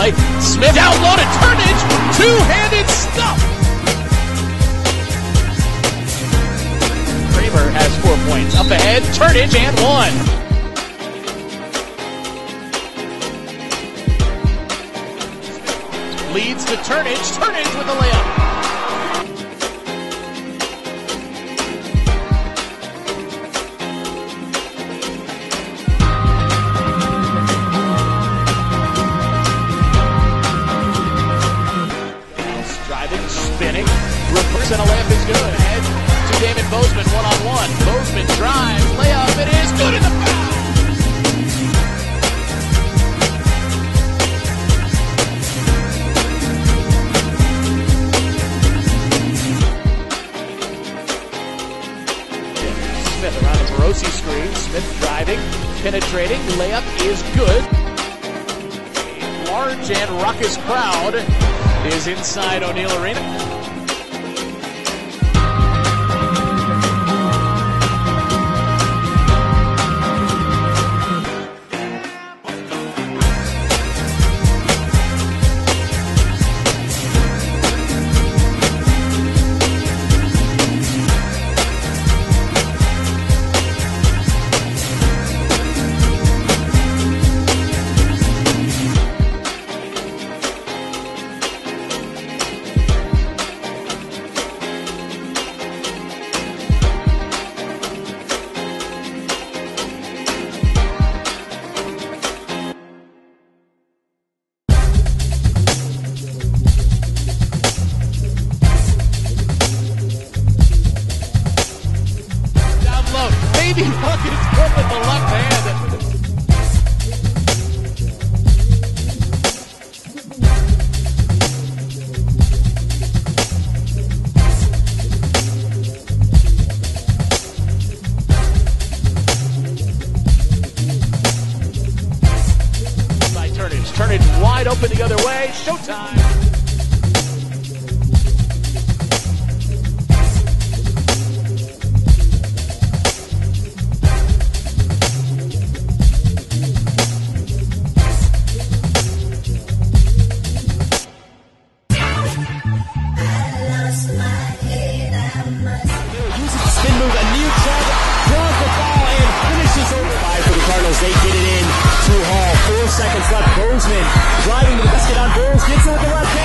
Down low to Turnage. Two-handed stuff. Kramer has four points. Up ahead, Turnage and one. Leads to Turnage. Turnage with the layup. Bozeman one on one. Bozeman drives, layup, it is good in the foul. Smith around the Morosi screen. Smith driving, penetrating, layup is good. A large and raucous crowd is inside O'Neill Arena. Maybe Buckets good with the left hand. Wide open the other way. Showtime. Basket on Bulls. Gets with the hand.